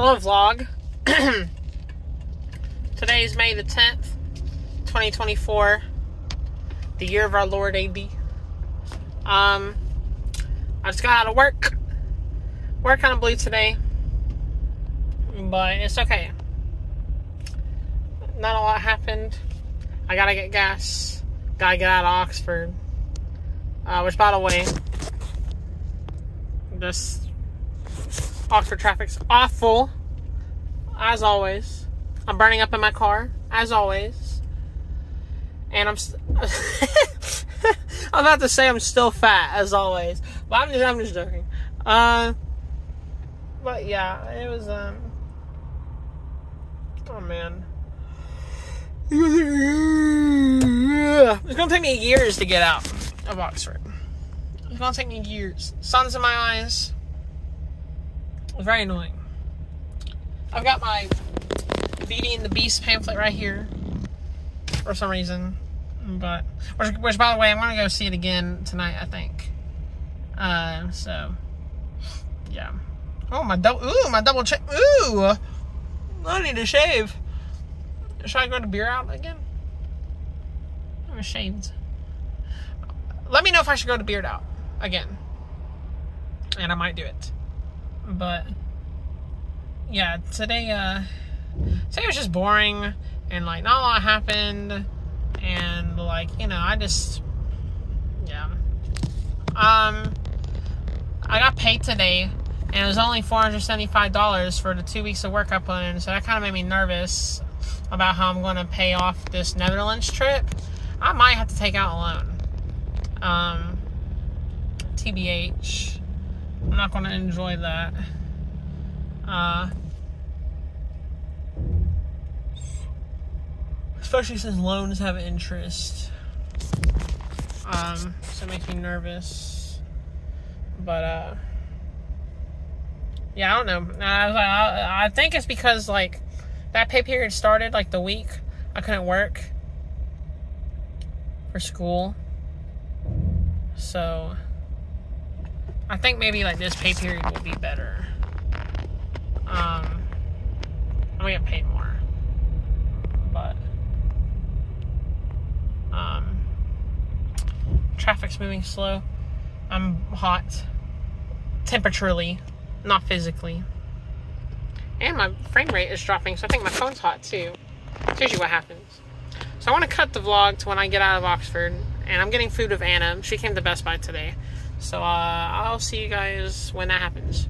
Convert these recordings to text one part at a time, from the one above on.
Hello, vlog. Today is May the 10th, 2024, the year of our Lord AD. Um, I just got out of work. Work kind of blue today, but it's okay. Not a lot happened. I gotta get gas. Gotta get out of Oxford. Uh, which, by the way, just Oxford traffic's awful, as always. I'm burning up in my car, as always. And I'm. St- I'm about to say I'm still fat, as always. But I'm just, I'm just joking. Uh, but yeah, it was, um. Oh man. It's gonna take me years to get out of Oxford. It's gonna take me years. Sun's in my eyes. Very annoying. I've got my Beauty and the Beast pamphlet right here for some reason. But, which, which by the way, I'm gonna go see it again tonight, I think. Uh, so, yeah. Oh, my double, ooh, my double check, ooh! I need to shave. Should I go to beer out again? I'm ashamed. Let me know if I should go to Beard Out again. And I might do it. But yeah, today uh today was just boring and like not a lot happened and like, you know, I just yeah. Um I got paid today and it was only $475 for the two weeks of work I put in, so that kind of made me nervous about how I'm going to pay off this Netherlands trip. I might have to take out a loan. Um, TBH. I'm not going to enjoy that. Uh, especially since loans have interest. Um, so it makes me nervous. But, uh, yeah, I don't know. I like, I, I think it's because, like, that pay period started, like, the week I couldn't work for school. So I think maybe like this pay period will be better. Um I'm gonna get paid more. But um traffic's moving slow. I'm hot. Temperaturally, not physically. And my frame rate is dropping, so I think my phone's hot too. It's usually what happens. So I want to cut the vlog to when I get out of Oxford, and I'm getting food with Anna. She came to Best Buy today. So uh, I'll see you guys when that happens.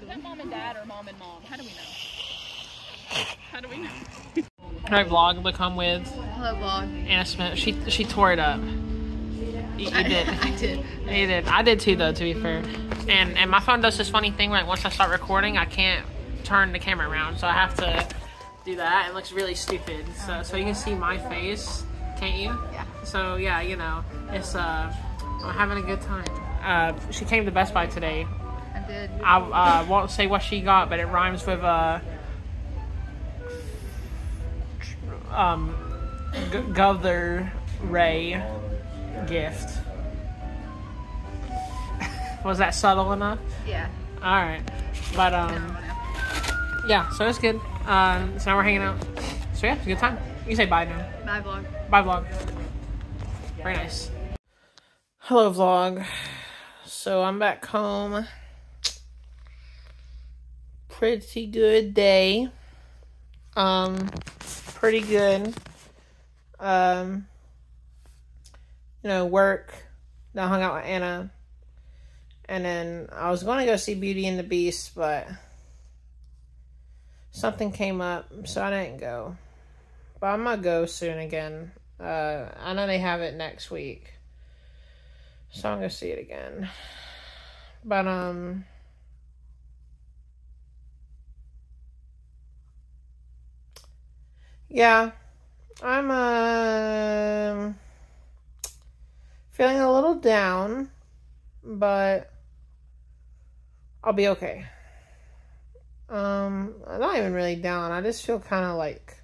Is that mom and dad or mom and mom? How do we know? How do we know? My vlog will come with Hello, vlog. Anna Smith. She she tore it up. You, you did. I did. You did. I did too, though. To be fair, and and my phone does this funny thing. Like once I start recording, I can't turn the camera around, so I have to do that. It looks really stupid. So so you can see my face, can't you? Yeah. So yeah, you know, it's uh, I'm having a good time. Uh, she came to Best Buy today. I did. I uh, won't say what she got, but it rhymes with uh, um, G- Governor Ray gift. Was that subtle enough? Yeah. All right, but um, yeah. So it's good. Um, so now we're hanging out. So yeah, it's a good time. You say bye now. Bye, vlog. Bye, vlog. Very nice. Hello, vlog. So I'm back home. Pretty good day. Um, pretty good. Um, you know, work. Then I hung out with Anna. And then I was going to go see Beauty and the Beast, but something came up, so I didn't go. But I'm gonna go soon again. Uh, I know they have it next week, so I'm gonna see it again. But um, yeah, I'm um feeling a little down, but I'll be okay. Um, I'm not even really down. I just feel kind of like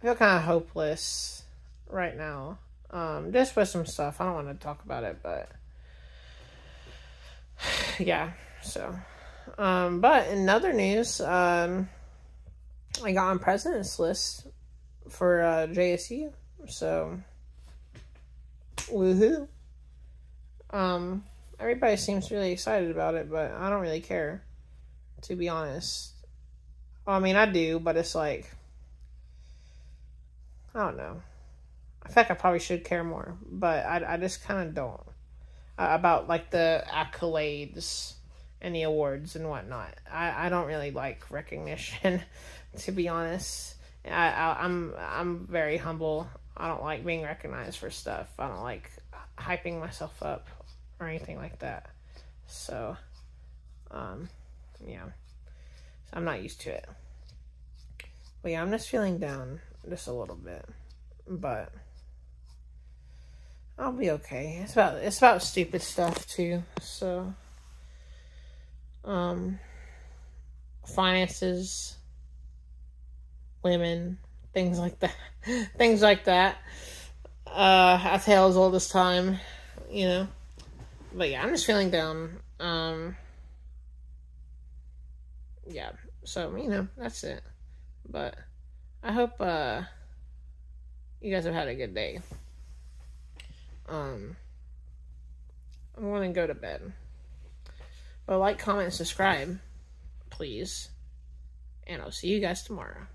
I feel kind of hopeless right now. Um, just with some stuff. I don't want to talk about it, but yeah. So, Um, but in other news, um, I got on president's list for uh, JSU, so woohoo. Um, everybody seems really excited about it, but I don't really care, to be honest. I mean, I do, but it's like, I don't know. I feel like I probably should care more, but I, I just kind of don't. Uh, about like the accolades and the awards and whatnot. I, I don't really like recognition, to be honest. I, I I'm I'm very humble. I don't like being recognized for stuff. I don't like hyping myself up or anything like that. So, um, yeah, so I'm not used to it. But yeah, I'm just feeling down just a little bit, but I'll be okay. It's about it's about stupid stuff too. So, um, finances, women, things like that, things like that. Uh, a tale all this time, you know. But yeah, I'm just feeling down. Um, yeah, so you know that's it. But I hope uh, you guys have had a good day. Um, I'm to go to bed. But like, comment, subscribe, please. And I'll see you guys tomorrow.